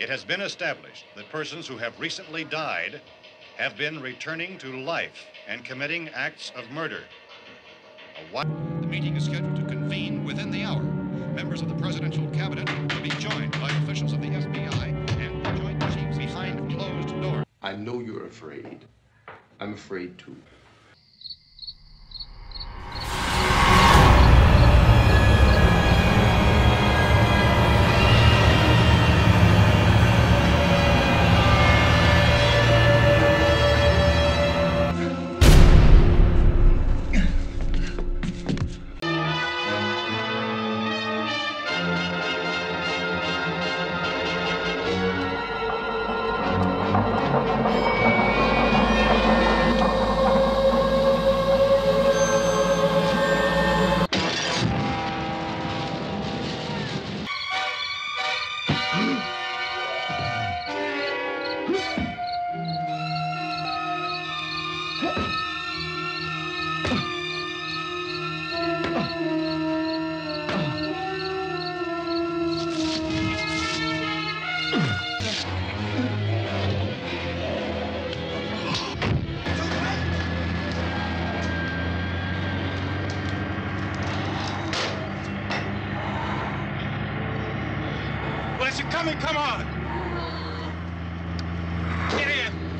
It has been established that persons who have recently died have been returning to life and committing acts of murder. The meeting is scheduled to convene within the hour. Members of the presidential cabinet will be joined by officials of the I know you're afraid. I'm afraid too. Bless you. Come in. come on. Get in.